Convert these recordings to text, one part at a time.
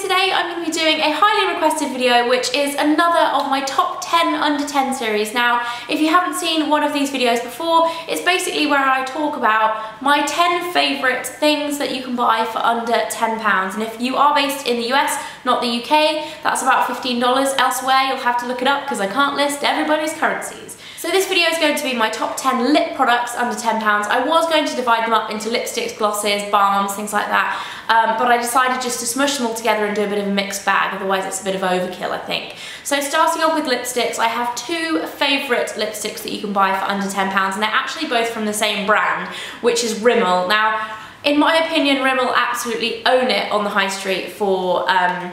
today I'm going to be doing a highly requested video which is another of my top 10 under 10 series. Now if you haven't seen one of these videos before it's basically where I talk about my 10 favourite things that you can buy for under £10 and if you are based in the US not the UK that's about $15 elsewhere you'll have to look it up because I can't list everybody's currencies. So this video is going to be my top 10 lip products under £10. I was going to divide them up into lipsticks, glosses, balms, things like that, um, but I decided just to smush them all together and do a bit of a mixed bag, otherwise it's a bit of overkill I think. So starting off with lipsticks, I have two favourite lipsticks that you can buy for under £10 and they're actually both from the same brand, which is Rimmel. Now, in my opinion, Rimmel absolutely own it on the high street for um,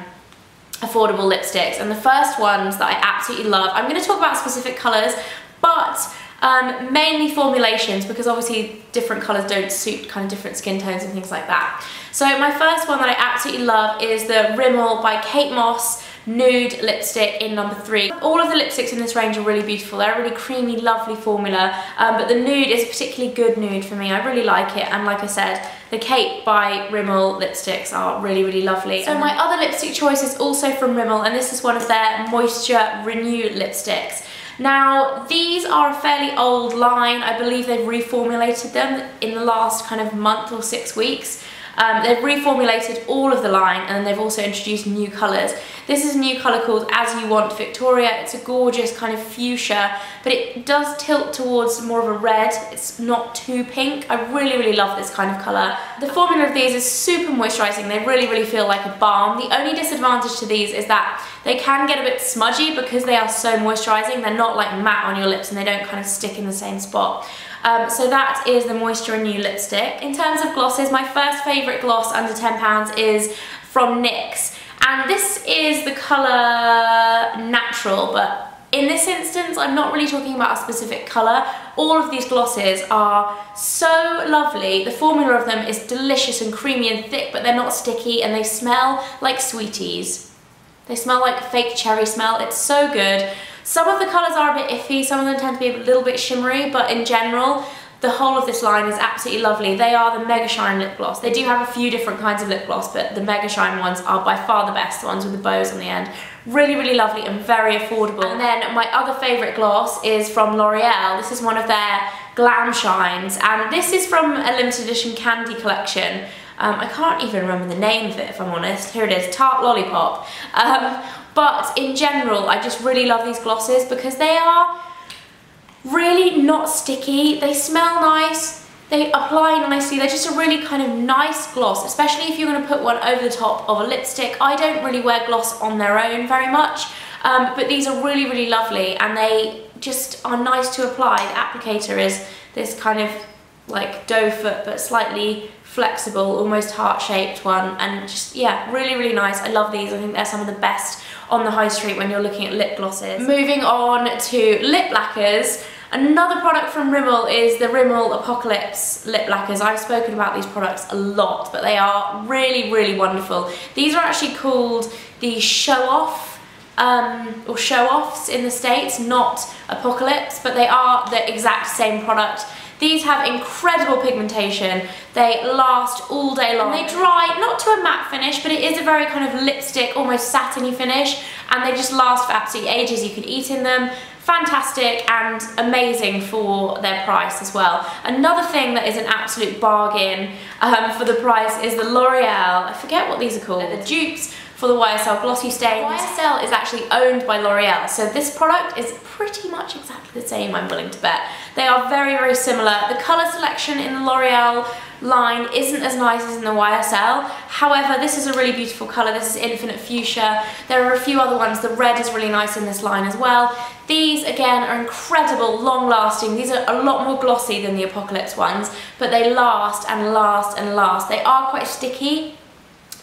affordable lipsticks and the first ones that I absolutely love, I'm going to talk about specific colours but um, mainly formulations because obviously different colours don't suit kind of different skin tones and things like that. So my first one that I absolutely love is the Rimmel by Kate Moss nude lipstick in number three. All of the lipsticks in this range are really beautiful. They're a really creamy, lovely formula, um, but the nude is a particularly good nude for me. I really like it, and like I said, the Kate by Rimmel lipsticks are really, really lovely. So my other lipstick choice is also from Rimmel, and this is one of their Moisture Renew lipsticks. Now, these are a fairly old line. I believe they've reformulated them in the last kind of month or six weeks. Um, they've reformulated all of the line and they've also introduced new colours. This is a new colour called As You Want Victoria. It's a gorgeous kind of fuchsia, but it does tilt towards more of a red. It's not too pink. I really, really love this kind of colour. The formula of these is super moisturising. They really, really feel like a balm. The only disadvantage to these is that they can get a bit smudgy because they are so moisturising. They're not like matte on your lips and they don't kind of stick in the same spot. Um, so that is the Moisture Renew lipstick. In terms of glosses, my first favourite gloss under £10 is from NYX. And this is the colour Natural, but in this instance, I'm not really talking about a specific colour. All of these glosses are so lovely. The formula of them is delicious and creamy and thick, but they're not sticky and they smell like sweeties. They smell like fake cherry smell. It's so good. Some of the colours are a bit iffy, some of them tend to be a little bit shimmery, but in general, the whole of this line is absolutely lovely. They are the Mega Shine lip gloss. They do have a few different kinds of lip gloss, but the Mega Shine ones are by far the best, the ones with the bows on the end. Really, really lovely and very affordable. And then my other favourite gloss is from L'Oreal. This is one of their Glam Shines, and this is from a limited edition candy collection. Um, I can't even remember the name of it, if I'm honest. Here it is, Tart Lollipop. Um, but in general, I just really love these glosses because they are really not sticky. They smell nice. They apply nicely. They're just a really kind of nice gloss, especially if you're going to put one over the top of a lipstick. I don't really wear gloss on their own very much, um, but these are really, really lovely and they just are nice to apply. The applicator is this kind of like doe foot, but slightly flexible, almost heart-shaped one, and just, yeah, really, really nice. I love these. I think they're some of the best on the high street when you're looking at lip glosses. Moving on to lip lacquers. Another product from Rimmel is the Rimmel Apocalips lip lacquers. I've spoken about these products a lot, but they are really, really wonderful. These are actually called the Show Off um, or Show Offs in the States, not Apocalips, but they are the exact same product. These have incredible pigmentation. They last all day long. And they dry, not to a matte finish, but it is a very kind of lipstick, almost satiny finish. And they just last for absolutely ages. You can eat in them. Fantastic and amazing for their price as well. Another thing that is an absolute bargain um, for the price is the L'Oreal, I forget what these are called, the dupes for the YSL Glossy Stain. YSL is actually owned by L'Oreal, so this product is pretty much exactly the same, I'm willing to bet. They are very, very similar. The colour selection in the L'Oreal line isn't as nice as in the YSL. However, this is a really beautiful colour. This is Infinite Fuchsia. There are a few other ones. The red is really nice in this line as well. These, again, are incredible, long-lasting. These are a lot more glossy than the Apocalips ones, but they last and last and last. They are quite sticky,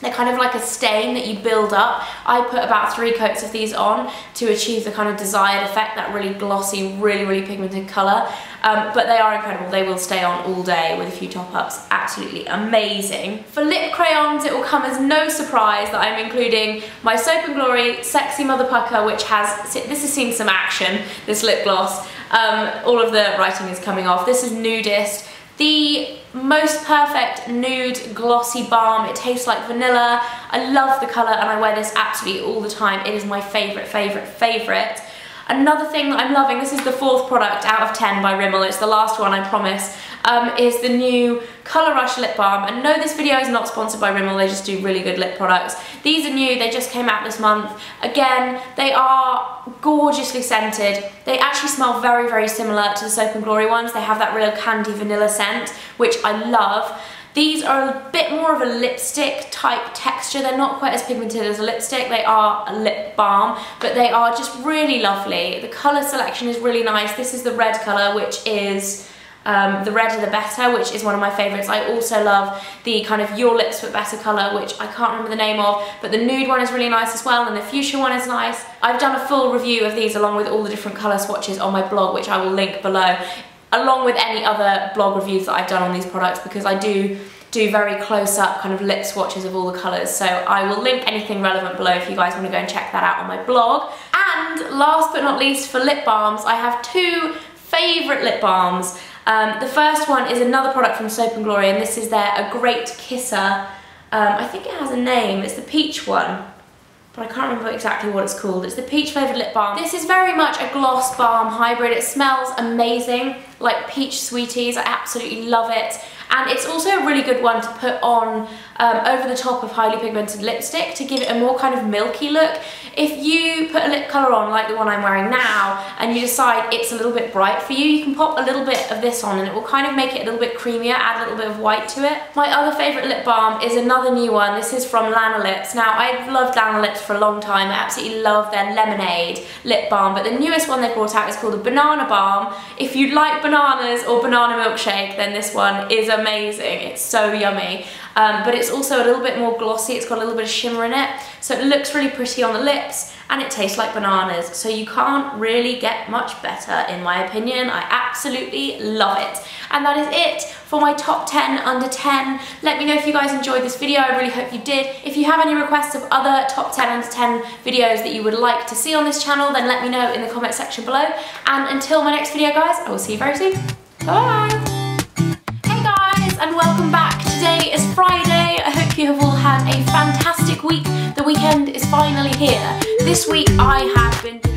they're kind of like a stain that you build up. I put about three coats of these on to achieve the kind of desired effect, that really glossy, really, really pigmented colour. Um, but they are incredible. They will stay on all day with a few top-ups. Absolutely amazing. For lip crayons, it will come as no surprise that I'm including my Soap & Glory Sexy Mother Pucker, which has, this has seen some action, this lip gloss. Um, all of the writing is coming off. This is Nudist. The most perfect nude glossy balm. It tastes like vanilla. I love the colour and I wear this absolutely all the time. It is my favourite, favourite, favourite. Another thing that I'm loving, this is the fourth product out of 10 by Rimmel, it's the last one I promise, um, is the new Colour Rush Lip Balm. And no, this video is not sponsored by Rimmel, they just do really good lip products. These are new, they just came out this month. Again, they are gorgeously scented. They actually smell very, very similar to the Soap & Glory ones. They have that real candy vanilla scent, which I love. These are a bit more of a lipstick type texture. They're not quite as pigmented as a lipstick. They are a lip balm, but they are just really lovely. The colour selection is really nice. This is the red colour, which is um, the redder the better, which is one of my favourites. I also love the kind of Your Lips But Better colour, which I can't remember the name of, but the nude one is really nice as well, and the fuchsia one is nice. I've done a full review of these along with all the different colour swatches on my blog, which I will link below along with any other blog reviews that I've done on these products because I do do very close-up kind of lip swatches of all the colours so I will link anything relevant below if you guys want to go and check that out on my blog. And last but not least for lip balms I have two favourite lip balms. Um, the first one is another product from Soap & Glory and this is their A Great Kisser. Um, I think it has a name, it's the peach one but I can't remember exactly what it's called. It's the peach flavoured lip balm. This is very much a gloss balm hybrid. It smells amazing, like peach sweeties. I absolutely love it. And it's also a really good one to put on um, over the top of highly pigmented lipstick to give it a more kind of milky look. If you put a lip colour on like the one I'm wearing now and you decide it's a little bit bright for you, you can pop a little bit of this on and it will kind of make it a little bit creamier, add a little bit of white to it. My other favourite lip balm is another new one. This is from Lanolips. Now I've loved Lanolips for a long time. I absolutely love their Lemonade lip balm, but the newest one they've brought out is called a Banana Balm. If you like bananas or banana milkshake, then this one is amazing. It's so yummy. Um, but it's also a little bit more glossy, it's got a little bit of shimmer in it, so it looks really pretty on the lips and it tastes like bananas, so you can't really get much better in my opinion. I absolutely love it. And that is it for my top 10 under 10. Let me know if you guys enjoyed this video, I really hope you did. If you have any requests of other top 10 under 10 videos that you would like to see on this channel, then let me know in the comment section below. And until my next video guys, I will see you very soon. Bye! And welcome back. Today is Friday. I hope you have all had a fantastic week. The weekend is finally here. This week I have been